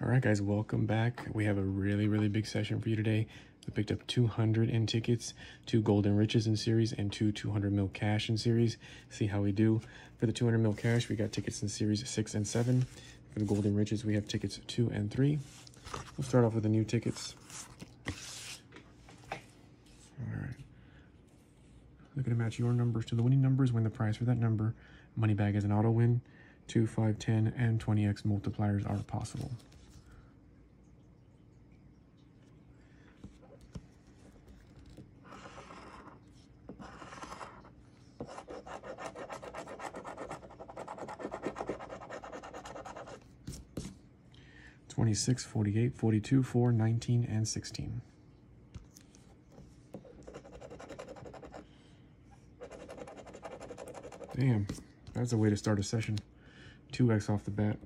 All right, guys, welcome back. We have a really, really big session for you today. We picked up 200 in tickets, two Golden Riches in series, and two 200 mil cash in series. See how we do. For the 200 mil cash, we got tickets in series six and seven. For the Golden Riches, we have tickets two and three. We'll start off with the new tickets. All right. Looking to match your numbers to the winning numbers, win the prize for that number. Money bag is an auto win. 2, 5, 10, and 20x multipliers are possible. Twenty-six, forty-eight, forty-two, four, nineteen, and sixteen. Damn, that's a way to start a session. 2x off the bat.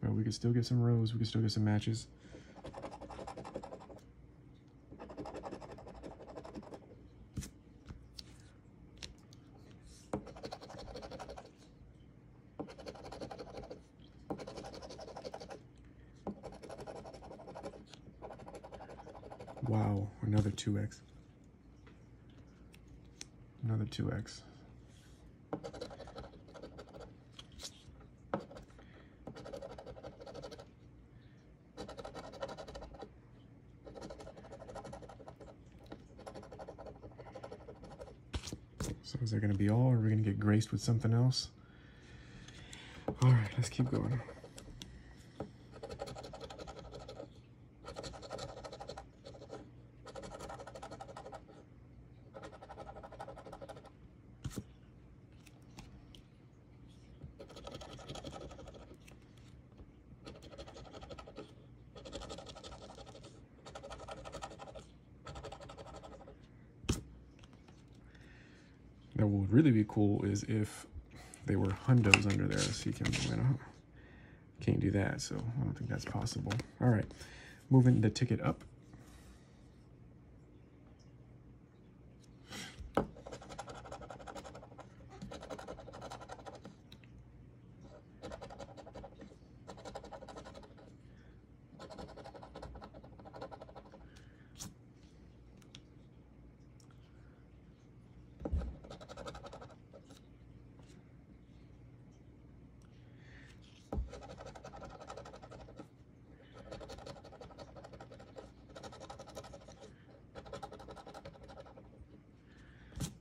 But we could still get some rows. We could still get some matches. Wow, another 2x. Another 2x. So is that going to be all, or are we going to get graced with something else? All right, let's keep going. That would really be cool is if they were hundos under there. See, can can't do that, so I don't think that's possible. All right, moving the ticket up.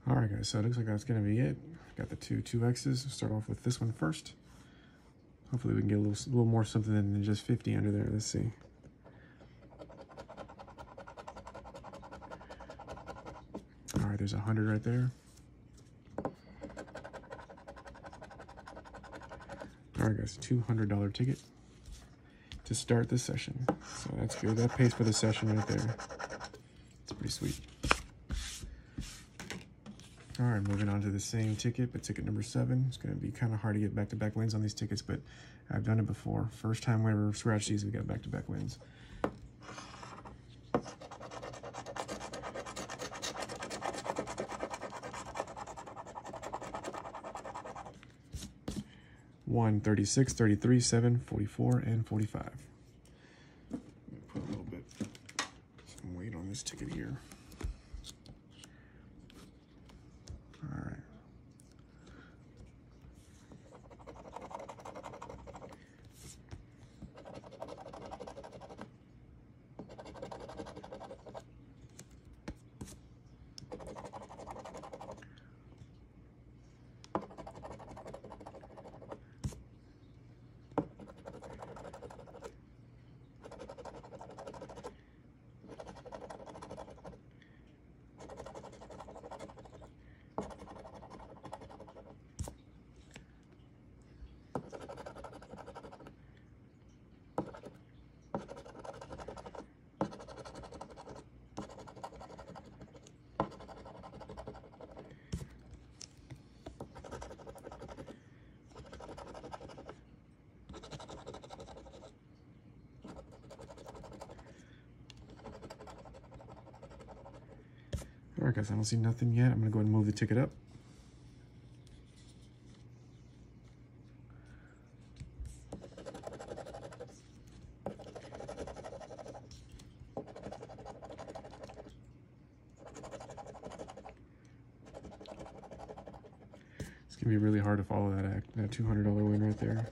All right, guys, so it looks like that's going to be it. Got the two 2Xs. Start off with this one first. Hopefully we can get a little, little more something than just 50 under there. Let's see. All right, there's a 100 right there. All right, guys, $200 ticket to start the session. So that's good. That pays for the session right there. It's pretty sweet. All right, moving on to the same ticket, but ticket number seven. It's going to be kind of hard to get back-to-back -back wins on these tickets, but I've done it before. First time we ever scratched these, we got back-to-back -back wins. One, 36, 33, 7, 44, and 45. All right, guys, I don't see nothing yet. I'm going to go ahead and move the ticket up. It's going to be really hard to follow that, act, that $200 win right there.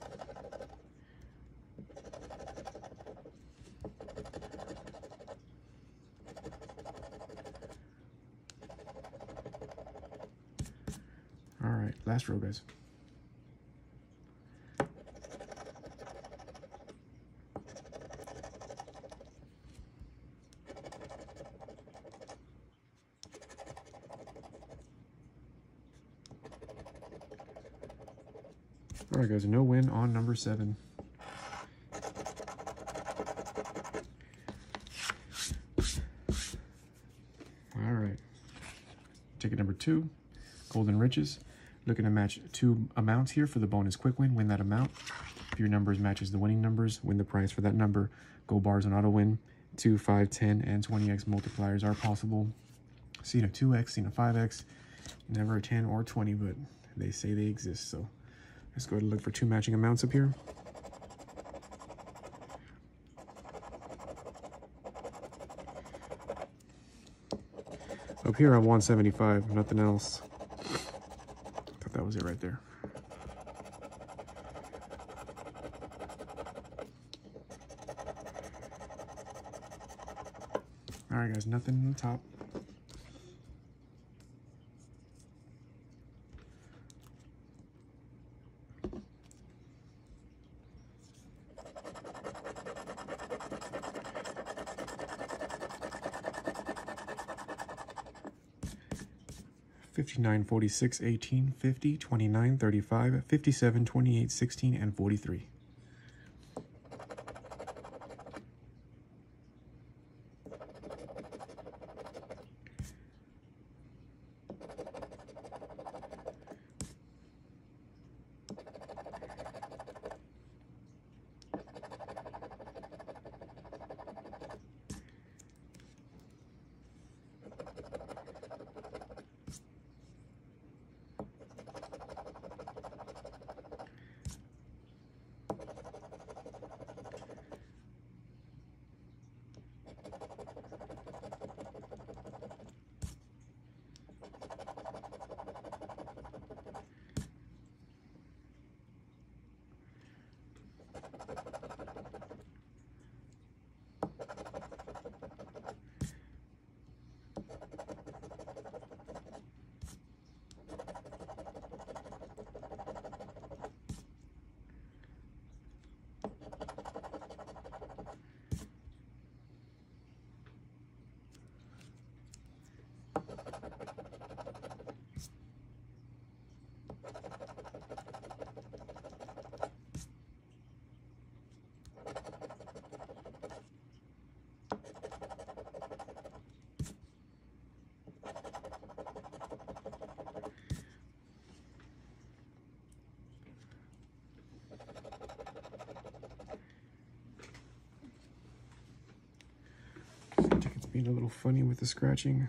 Last row, guys. All right, guys, no win on number seven. All right. Ticket number two, Golden Riches. Looking to match two amounts here for the bonus quick win. Win that amount. If your numbers matches the winning numbers, win the prize for that number. Gold bars and auto win. 2, 5, 10, and 20x multipliers are possible. Seen a 2x, seen a 5x. Never a 10 or 20, but they say they exist, so let's go ahead and look for two matching amounts up here. Up here on 175, nothing else. That was it right there. All right, guys, nothing on the top. Fifty-nine, forty-six, eighteen, fifty, twenty-nine, thirty-five, fifty-seven, twenty-eight, sixteen, and 43. Ticket's being a little funny with the scratching.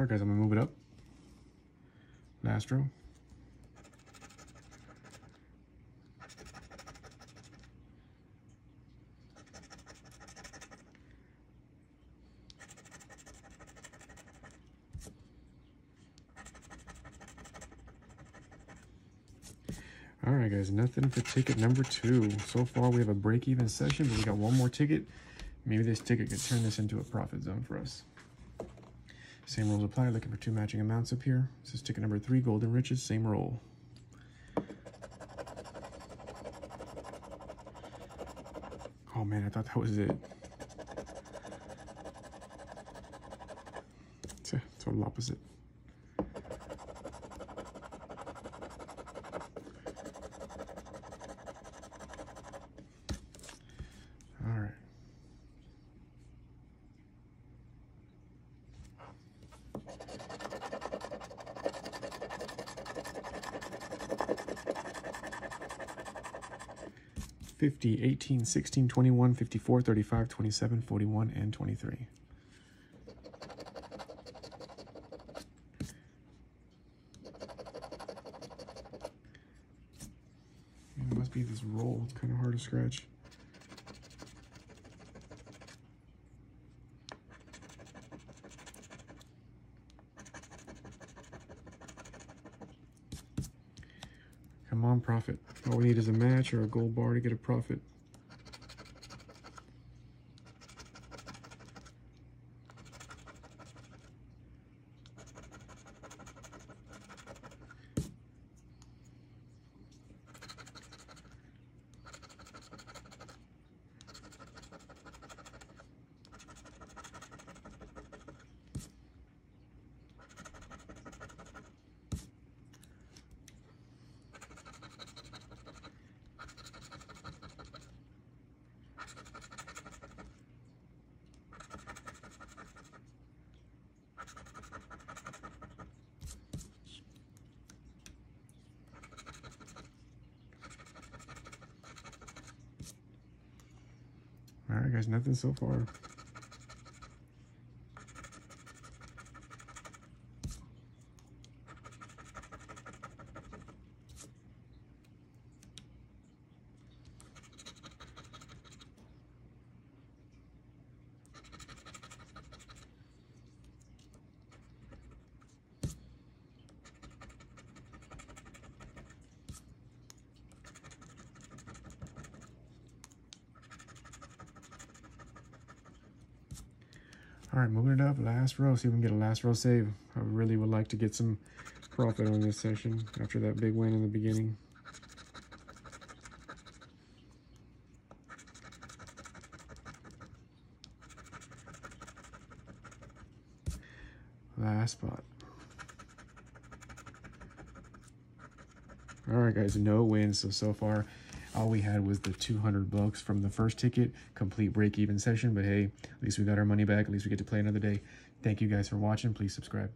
All right, guys, I'm gonna move it up. Last row. All right, guys, nothing for ticket number two. So far, we have a break-even session, but we got one more ticket. Maybe this ticket could turn this into a profit zone for us. Same rules apply. Looking for two matching amounts up here. This is ticket number three, Golden Riches. Same roll. Oh man, I thought that was it. It's a total opposite. 50, 18, 16, 21, 54, 35, 27, 41, and 23. It must be this roll. It's kind of hard to scratch. Come on, profit. All we need is a match or a gold bar to get a profit. All right, guys, nothing so far. All right, moving it up, last row. See if we can get a last row save. I really would like to get some profit on this session after that big win in the beginning. Last spot. All right, guys, no wins. So, so far, all we had was the 200 bucks from the first ticket, complete break-even session. But hey, at least we got our money back. At least we get to play another day. Thank you guys for watching. Please subscribe.